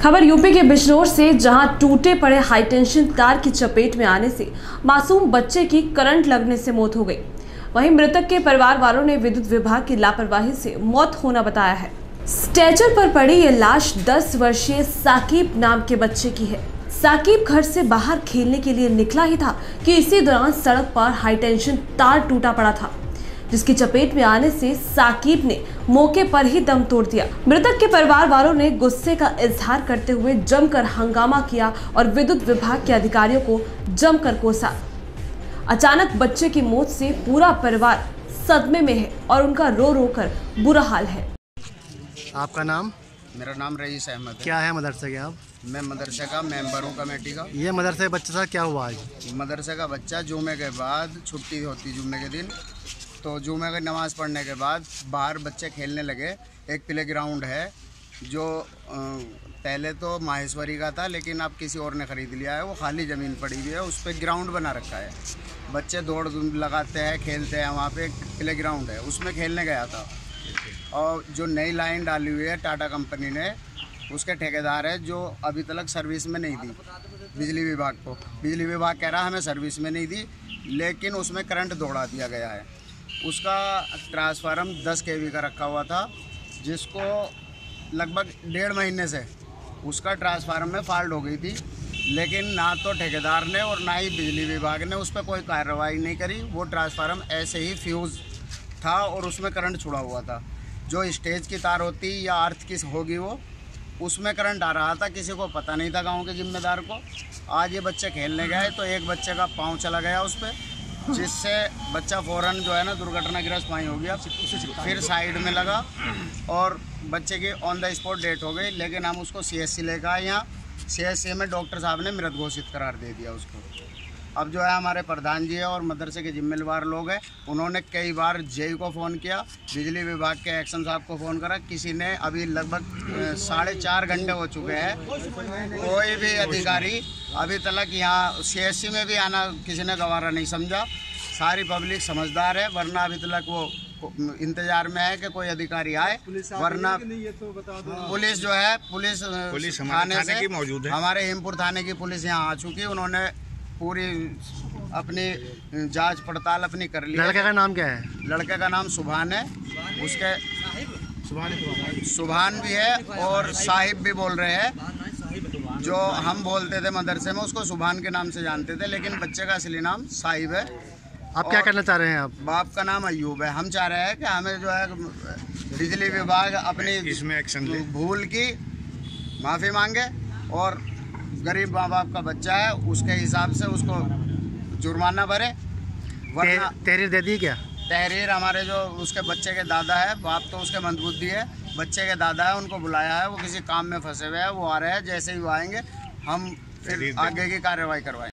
खबर यूपी के बिजनौर से, जहाँ टूटे पड़े हाईटेंशन तार की चपेट में आने से मासूम बच्चे की करंट लगने से मौत हो गई। वहीं मृतक के परिवार वालों ने विद्युत विभाग की लापरवाही से मौत होना बताया है। स्ट्रेचर पर पड़ी ये लाश 10 वर्षीय साकिब नाम के बच्चे की है। साकिब घर से बाहर खेलने के लिए निकला ही था कि इसी दौरान सड़क पर हाईटेंशन तार टूटा पड़ा था। जिसकी चपेट में आने से साकिब ने मौके पर ही दम तोड़ दिया। मृतक के परिवार वालों ने गुस्से का इजहार करते हुए जमकर हंगामा किया और विद्युत विभाग के अधिकारियों को जमकर कोसा। अचानक बच्चे की मौत से पूरा परिवार सदमे में है और उनका रो रो कर बुरा हाल है। आपका नाम? मेरा नाम रईस अहमद क्या है मदरसे के आप? मैं मदरसे का मेंबर हूँ कमेटी का। ये मदरसे बच्चे साथ क्या हुआ आज? मदरसे का बच्चा जुमे के बाद छुट्टी होती जुमे के दिन। तो जुमे की नमाज़ पढ़ने के बाद बाहर बच्चे खेलने लगे। एक प्ले ग्राउंड है, जो पहले तो माहेश्वरी का था, लेकिन अब किसी और ने ख़रीद लिया है। वो खाली ज़मीन पड़ी हुई है, उस पर ग्राउंड बना रखा है। बच्चे दौड़ लगाते हैं, खेलते हैं, वहाँ पे प्ले ग्राउंड है, उसमें खेलने गया था। और जो नई लाइन डाली हुई है, टाटा कंपनी ने, उसके ठेकेदार है, जो अभी तक सर्विस में नहीं दी बिजली विभाग को। बिजली विभाग कह रहा हमें सर्विस में नहीं दी, लेकिन उसमें करंट दौड़ा दिया गया है। उसका ट्रांसफार्म 10 के का रखा हुआ था, जिसको लगभग डेढ़ महीने से उसका ट्रांसफार्म में फॉल्ट हो गई थी। लेकिन ना तो ठेकेदार ने और ना ही बिजली विभाग ने उस पर कोई कार्रवाई नहीं करी। वो ट्रांसफार्म ऐसे ही फ्यूज़ था और उसमें करंट छुड़ा हुआ था। जो स्टेज की तार होती या अर्थ की होगी वो, उसमें करंट आ रहा था। किसी को पता नहीं था गाँव के जिम्मेदार को। आज ये बच्चे खेलने गए तो एक बच्चे का पाँव चला गया उस पर जिससे बच्चा फ़ौरन जो है ना दुर्घटनाग्रस्त वहीं हो गया। फिर साइड में लगा और बच्चे की ऑन द स्पॉट डेट हो गई, लेकिन हम उसको सी एस सी लेकर आए यहाँ। सी एस सी में डॉक्टर साहब ने मृत घोषित करार दे दिया उसको। अब जो है हमारे प्रधान जी है और मदरसे के जिम्मेदार लोग हैं। उन्होंने कई बार जेई को फ़ोन किया, बिजली विभाग के एक्शन साहब को फ़ोन करा। किसी ने अभी लगभग साढ़े चार घंटे हो चुके हैं। कोई भी अधिकारी अभी तक यहाँ सी में भी आना किसी ने गवारा नहीं समझा। सारी पब्लिक समझदार है वरना अभी तक वो इंतज़ार में है कि कोई अधिकारी आए वरना पुलिस जो है पुलिस पुलिस हमारे थाने की मौजूद है। हमारे हिमपुर थाने की पुलिस यहाँ आ चुकी उन्होंने पूरी अपनी जाँच पड़ताल अपनी कर ली लड़के का नाम क्या है? लड़के का नाम सुभान है। उसके सुभान भी है और साहिब भी बोल रहे हैं। जो हम बोलते थे मदरसे में उसको सुबहान के नाम से जानते थे लेकिन बच्चे का असली नाम साहिब है। आप क्या करना चाह रहे हैं आप? बाप का नाम अयूब है। हम चाह रहे हैं कि हमें जो है बिजली विभाग अपनी इसमें एक्शन ले। भूल की माफ़ी मांगे और गरीब माँ बाप का बच्चा है उसके हिसाब से उसको जुर्माना भरे। वरना तहरीर दे दी क्या? तहरीर हमारे जो उसके बच्चे के दादा है बाप तो उसके मंदबुद्धि है। बच्चे के दादा है उनको बुलाया है वो किसी काम में फंसे हुए हैं वो आ रहे हैं जैसे ही वो आएँगे हम फिर आगे की कार्रवाई करवाएँगे।